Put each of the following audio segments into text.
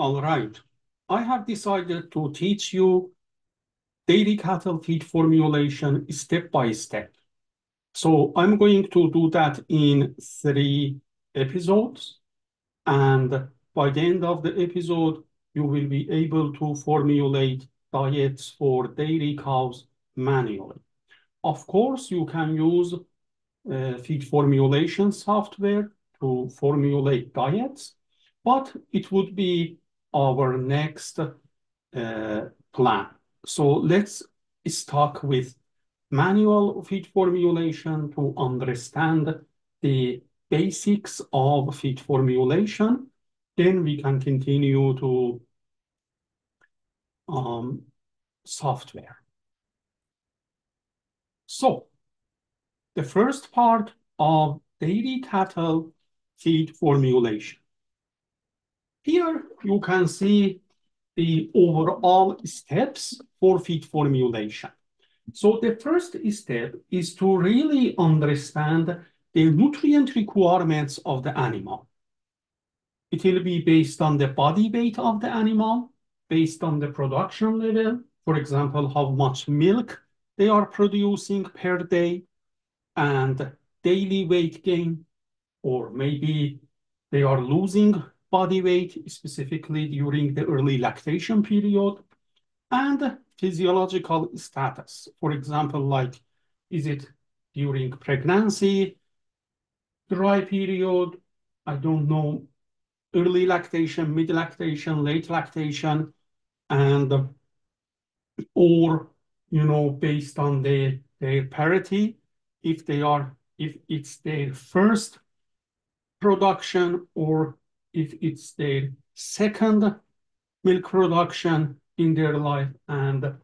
All right. I have decided to teach you dairy cattle feed formulation step by step. So I'm going to do that in three episodes. And by the end of the episode, you will be able to formulate diets for dairy cows manually. Of course, you can use uh, feed formulation software to formulate diets, but it would be our next uh, plan. So let's start with manual feed formulation to understand the basics of feed formulation. Then we can continue to um, software. So the first part of dairy cattle feed formulation. Here you can see the overall steps for feed formulation. So the first step is to really understand the nutrient requirements of the animal. It will be based on the body weight of the animal, based on the production level, for example, how much milk they are producing per day, and daily weight gain, or maybe they are losing body weight, specifically during the early lactation period, and physiological status. For example, like, is it during pregnancy, dry period, I don't know, early lactation, mid lactation, late lactation, and or, you know, based on the, their parity, if they are, if it's their first production or if it's their second milk production in their life and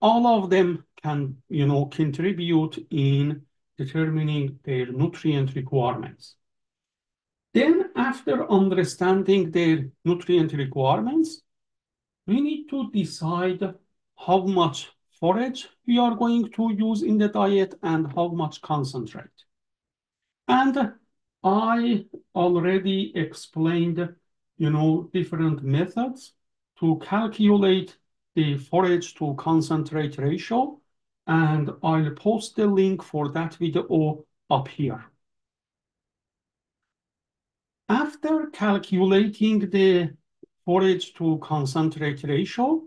all of them can, you know, contribute in determining their nutrient requirements. Then after understanding their nutrient requirements, we need to decide how much forage we are going to use in the diet and how much concentrate. And I already explained, you know, different methods to calculate the forage to concentrate ratio, and I'll post the link for that video up here. After calculating the forage to concentrate ratio,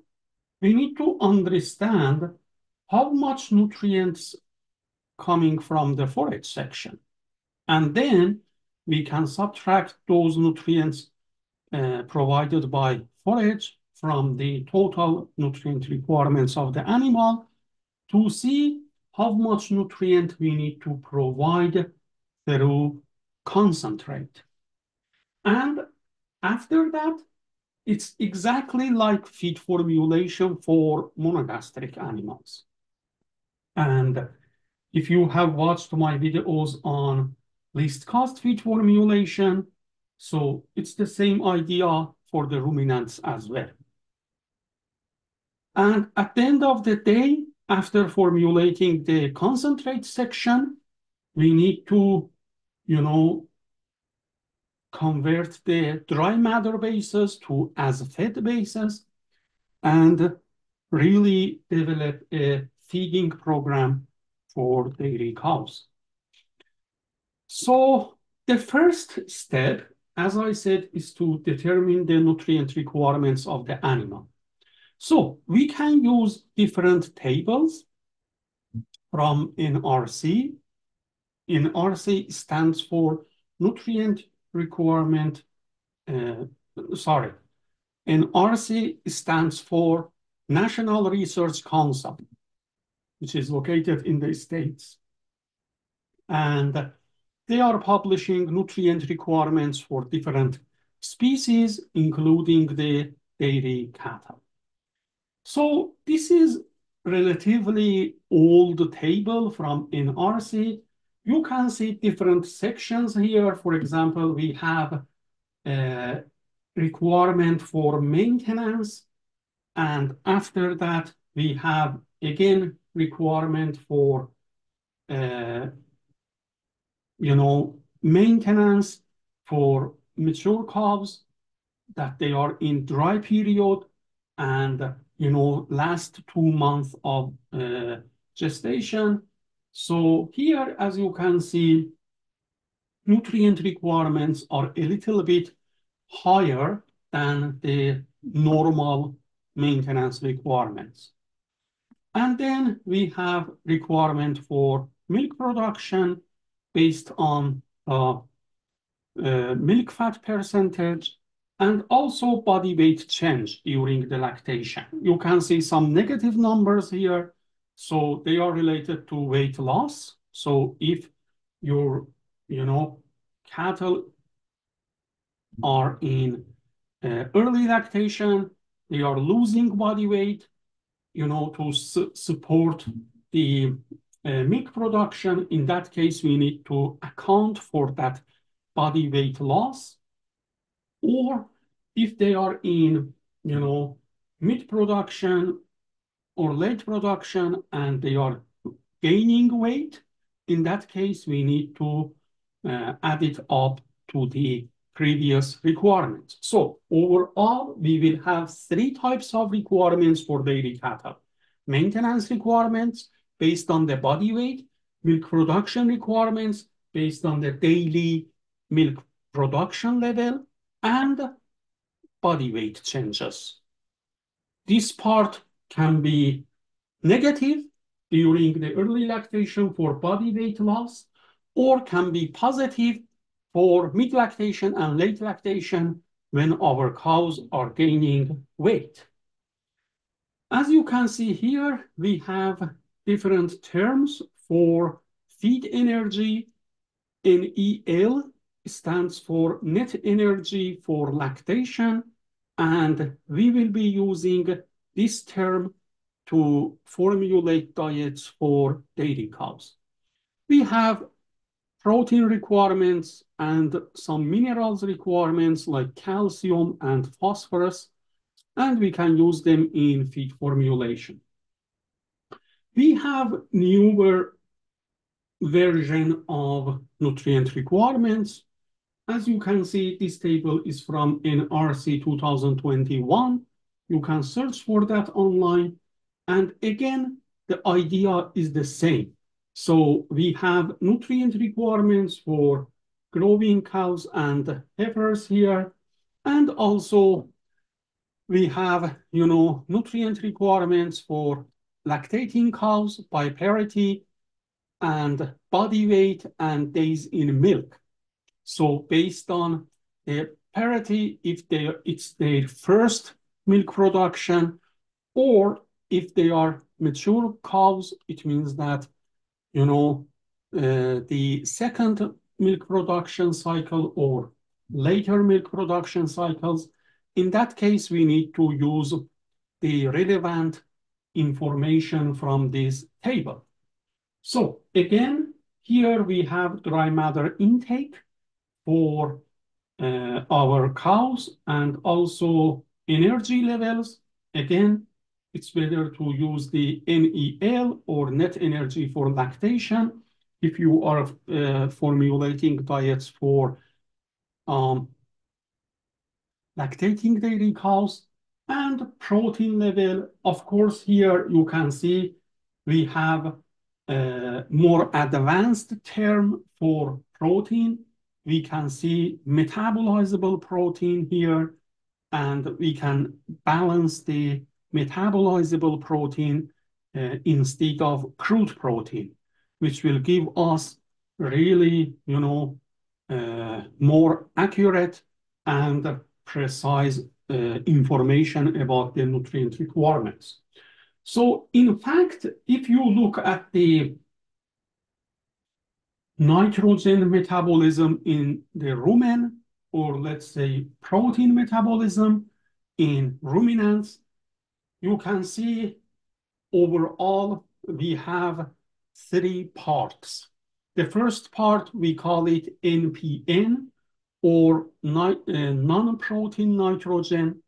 we need to understand how much nutrients coming from the forage section. And then we can subtract those nutrients uh, provided by forage from the total nutrient requirements of the animal to see how much nutrient we need to provide through concentrate. And after that, it's exactly like feed formulation for monogastric animals. And if you have watched my videos on least cost feed formulation. So it's the same idea for the ruminants as well. And at the end of the day, after formulating the concentrate section, we need to, you know, convert the dry matter bases to as fed bases and really develop a feeding program for dairy cows. So the first step, as I said, is to determine the nutrient requirements of the animal. So we can use different tables from NRC. NRC stands for nutrient requirement, uh, sorry, NRC stands for National Research Council, which is located in the States. And they are publishing nutrient requirements for different species, including the dairy cattle. So this is relatively old table from NRC. You can see different sections here. For example, we have a requirement for maintenance. And after that, we have again requirement for uh, you know, maintenance for mature calves that they are in dry period and, you know, last two months of uh, gestation. So here, as you can see, nutrient requirements are a little bit higher than the normal maintenance requirements. And then we have requirement for milk production based on uh, uh, milk fat percentage and also body weight change during the lactation. You can see some negative numbers here. So they are related to weight loss. So if your, you know, cattle are in uh, early lactation, they are losing body weight, you know, to su support the milk production. In that case, we need to account for that body weight loss. Or if they are in, you know, mid production or late production and they are gaining weight, in that case, we need to uh, add it up to the previous requirements. So overall, we will have three types of requirements for dairy cattle. Maintenance requirements based on the body weight, milk production requirements based on the daily milk production level, and body weight changes. This part can be negative during the early lactation for body weight loss, or can be positive for mid lactation and late lactation when our cows are gaining weight. As you can see here, we have different terms for feed energy. NEL stands for net energy for lactation, and we will be using this term to formulate diets for dairy cows. We have protein requirements and some minerals requirements like calcium and phosphorus, and we can use them in feed formulation. We have newer version of nutrient requirements. As you can see, this table is from NRC 2021. You can search for that online. And again, the idea is the same. So we have nutrient requirements for growing cows and heifers here. And also we have, you know, nutrient requirements for lactating cows by parity and body weight and days in milk. So based on the parity, if they it's their first milk production, or if they are mature cows, it means that you know, uh, the second milk production cycle or later milk production cycles, in that case, we need to use the relevant information from this table. So again, here we have dry matter intake for uh, our cows and also energy levels. Again, it's better to use the NEL or net energy for lactation if you are uh, formulating diets for um, lactating dairy cows and protein level. Of course, here you can see we have a more advanced term for protein. We can see metabolizable protein here, and we can balance the metabolizable protein uh, instead of crude protein, which will give us really, you know, uh, more accurate and precise Uh, information about the nutrient requirements. So in fact, if you look at the nitrogen metabolism in the rumen, or let's say protein metabolism in ruminants, you can see overall we have three parts. The first part, we call it NPN, or uh, non-protein nitrogen,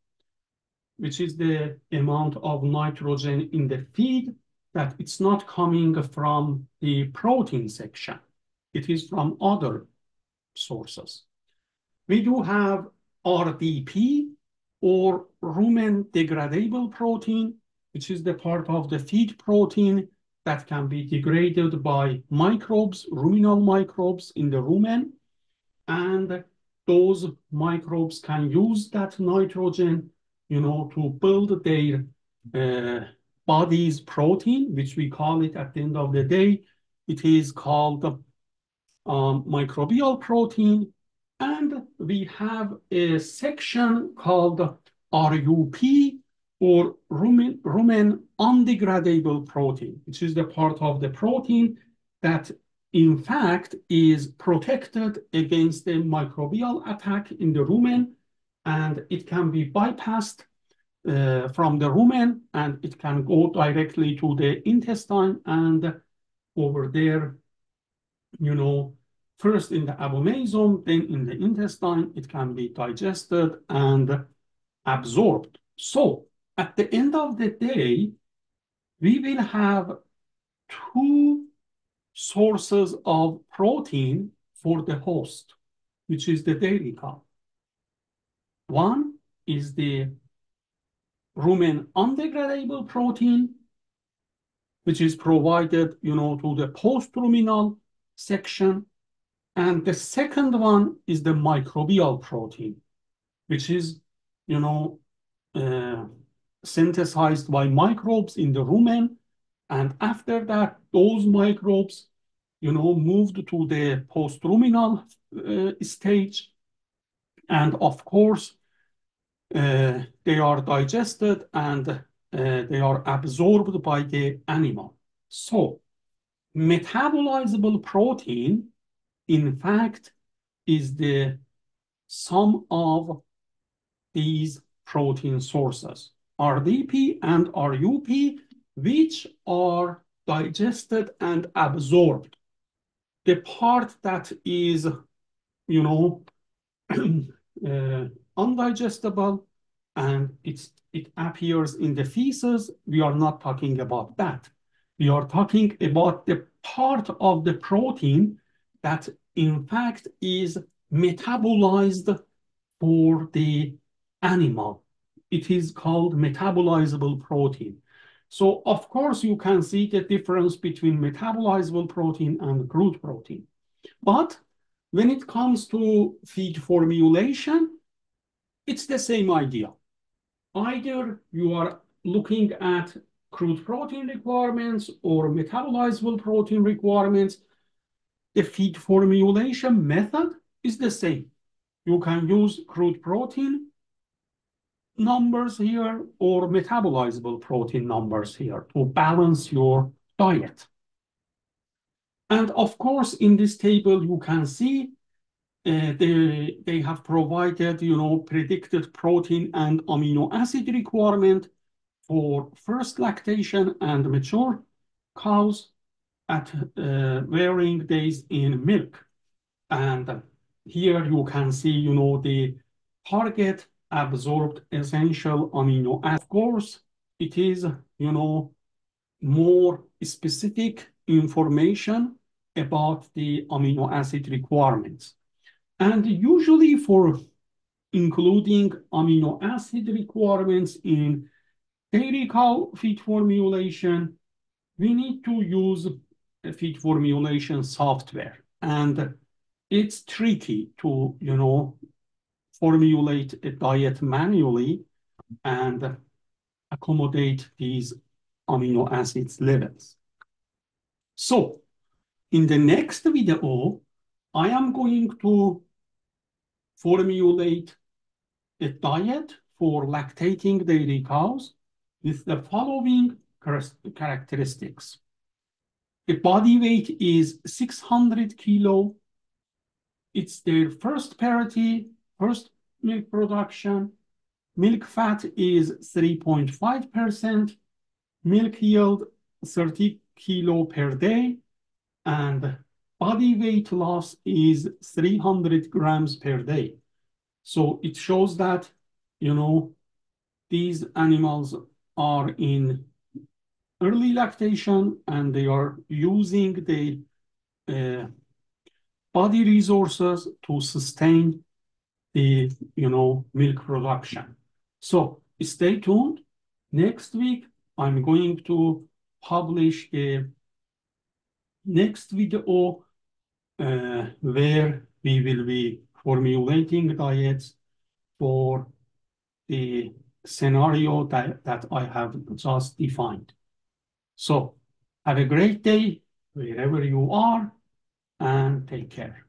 which is the amount of nitrogen in the feed that it's not coming from the protein section. It is from other sources. We do have RDP, or rumen degradable protein, which is the part of the feed protein that can be degraded by microbes, ruminal microbes in the rumen. And those microbes can use that nitrogen, you know, to build their uh, body's protein, which we call it at the end of the day. It is called um, microbial protein. And we have a section called RUP, or rumen, rumen undegradable protein, which is the part of the protein that in fact is protected against the microbial attack in the rumen, and it can be bypassed uh, from the rumen, and it can go directly to the intestine, and over there, you know, first in the abomasum, then in the intestine, it can be digested and absorbed. So at the end of the day, we will have two sources of protein for the host, which is the dairy cow. One is the rumen undegradable protein, which is provided, you know, to the post-ruminal section. And the second one is the microbial protein, which is, you know, uh, synthesized by microbes in the rumen. And after that, those microbes, you know, moved to the post-ruminal uh, stage. And of course, uh, they are digested and uh, they are absorbed by the animal. So metabolizable protein, in fact, is the sum of these protein sources. RDP and RUP, which are digested and absorbed. The part that is, you know, uh, undigestible and it's, it appears in the feces, we are not talking about that. We are talking about the part of the protein that in fact is metabolized for the animal it is called metabolizable protein. So of course you can see the difference between metabolizable protein and crude protein. But when it comes to feed formulation, it's the same idea. Either you are looking at crude protein requirements or metabolizable protein requirements, the feed formulation method is the same. You can use crude protein numbers here or metabolizable protein numbers here to balance your diet. And of course, in this table, you can see uh, they, they have provided, you know, predicted protein and amino acid requirement for first lactation and mature cows at uh, varying days in milk. And here you can see, you know, the target absorbed essential amino acids. Of course, it is, you know, more specific information about the amino acid requirements. And usually for including amino acid requirements in cow feed formulation, we need to use a feed formulation software. And it's tricky to, you know, formulate a diet manually and accommodate these amino acids levels. So in the next video, I am going to formulate a diet for lactating dairy cows with the following characteristics. The body weight is 600 kilo. It's their first parity first milk production. Milk fat is 3.5%, milk yield 30 kilo per day, and body weight loss is 300 grams per day. So it shows that, you know, these animals are in early lactation and they are using the uh, body resources to sustain the you know milk production. So stay tuned. Next week, I'm going to publish a next video uh, where we will be formulating diets for the scenario that, that I have just defined. So have a great day wherever you are and take care.